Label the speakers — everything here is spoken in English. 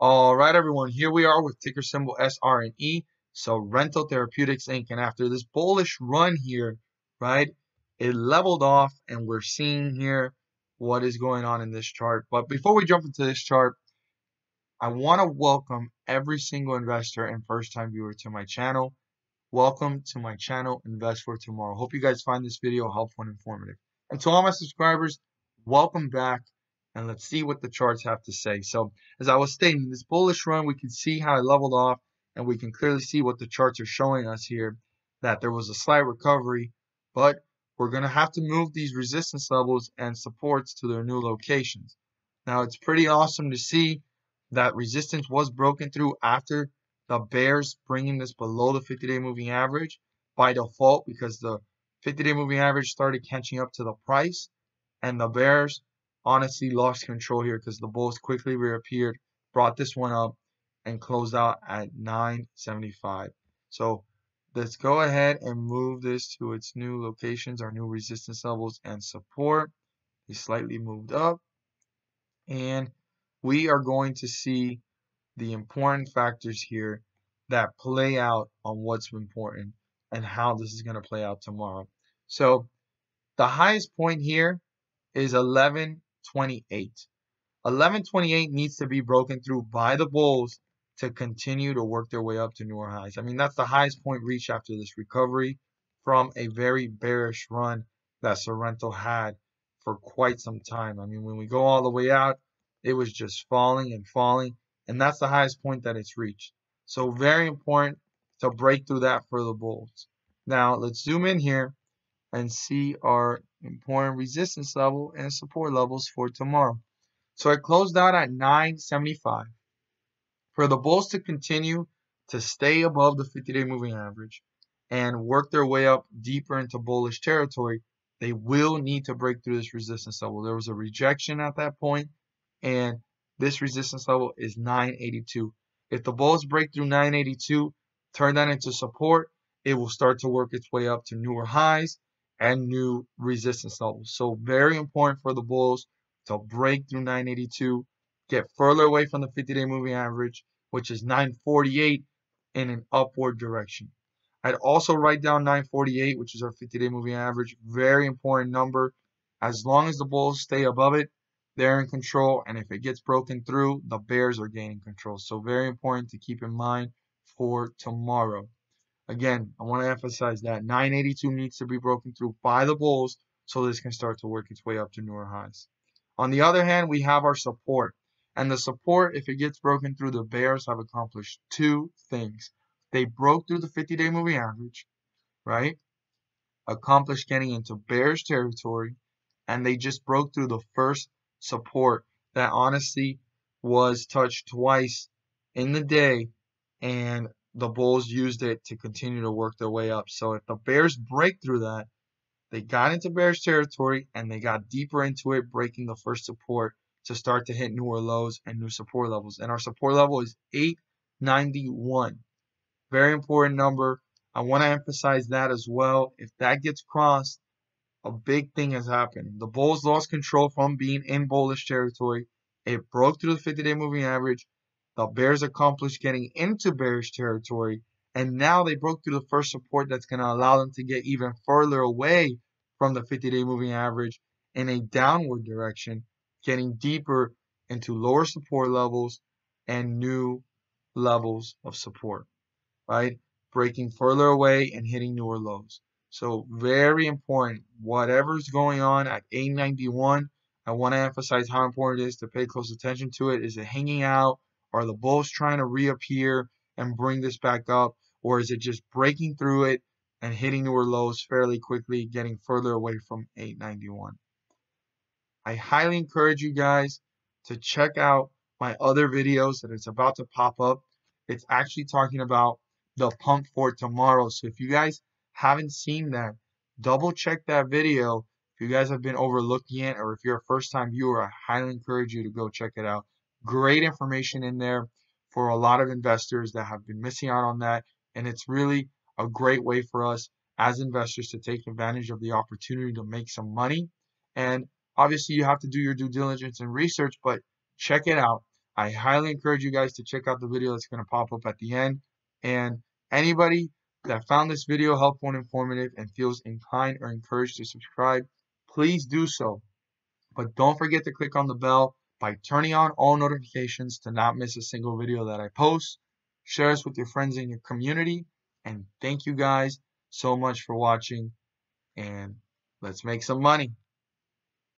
Speaker 1: All right, everyone, here we are with ticker symbol SRNE. Sorrento Therapeutics Inc. And after this bullish run here, right, it leveled off and we're seeing here what is going on in this chart. But before we jump into this chart, I want to welcome every single investor and first time viewer to my channel. Welcome to my channel, Invest for Tomorrow. Hope you guys find this video helpful and informative. And to all my subscribers, welcome back and let's see what the charts have to say. So as I was stating, this bullish run, we can see how it leveled off and we can clearly see what the charts are showing us here, that there was a slight recovery, but we're going to have to move these resistance levels and supports to their new locations. Now it's pretty awesome to see that resistance was broken through after the bears bringing this below the 50-day moving average by default because the 50-day moving average started catching up to the price and the bears honestly lost control here because the bulls quickly reappeared, brought this one up, and closed out at 975. So let's go ahead and move this to its new locations, our new resistance levels and support. They slightly moved up. And we are going to see the important factors here that play out on what's important and how this is going to play out tomorrow. So the highest point here is 1128. 1128 needs to be broken through by the bulls to continue to work their way up to newer highs. I mean, that's the highest point reached after this recovery from a very bearish run that Sorrento had for quite some time. I mean, when we go all the way out, it was just falling and falling, and that's the highest point that it's reached. So very important to break through that for the bulls. Now, let's zoom in here and see our important resistance level and support levels for tomorrow. So it closed out at 975 for the bulls to continue to stay above the 50-day moving average and work their way up deeper into bullish territory, they will need to break through this resistance level. There was a rejection at that point, and this resistance level is 982. If the bulls break through 982, turn that into support, it will start to work its way up to newer highs and new resistance levels. So very important for the bulls to break through 982 get further away from the 50 day moving average, which is 948 in an upward direction. I'd also write down 948, which is our 50 day moving average. Very important number. As long as the bulls stay above it, they're in control. And if it gets broken through, the bears are gaining control. So, very important to keep in mind for tomorrow. Again, I want to emphasize that 982 needs to be broken through by the bulls so this can start to work its way up to newer highs. On the other hand, we have our support. And the support, if it gets broken through, the Bears have accomplished two things. They broke through the 50 day moving average, right? Accomplished getting into Bears territory. And they just broke through the first support that honestly was touched twice in the day. And the Bulls used it to continue to work their way up. So if the Bears break through that, they got into Bears territory and they got deeper into it, breaking the first support to start to hit newer lows and new support levels. And our support level is 891. Very important number. I want to emphasize that as well. If that gets crossed, a big thing has happened. The Bulls lost control from being in bullish territory. It broke through the 50 day moving average. The Bears accomplished getting into bearish territory. And now they broke through the first support that's going to allow them to get even further away from the 50 day moving average in a downward direction getting deeper into lower support levels and new levels of support, right? Breaking further away and hitting newer lows. So very important. Whatever's going on at 891, I want to emphasize how important it is to pay close attention to it. Is it hanging out? Are the bulls trying to reappear and bring this back up? Or is it just breaking through it and hitting newer lows fairly quickly, getting further away from 891? I highly encourage you guys to check out my other videos that it's about to pop up. It's actually talking about the pump for tomorrow. So if you guys haven't seen that, double check that video. If you guys have been overlooking it or if you're a first time viewer, I highly encourage you to go check it out. Great information in there for a lot of investors that have been missing out on that. And it's really a great way for us as investors to take advantage of the opportunity to make some money. And Obviously, you have to do your due diligence and research, but check it out. I highly encourage you guys to check out the video that's going to pop up at the end. And anybody that found this video helpful and informative and feels inclined or encouraged to subscribe, please do so. But don't forget to click on the bell by turning on all notifications to not miss a single video that I post. Share us with your friends in your community. And thank you guys so much for watching. And let's make some money.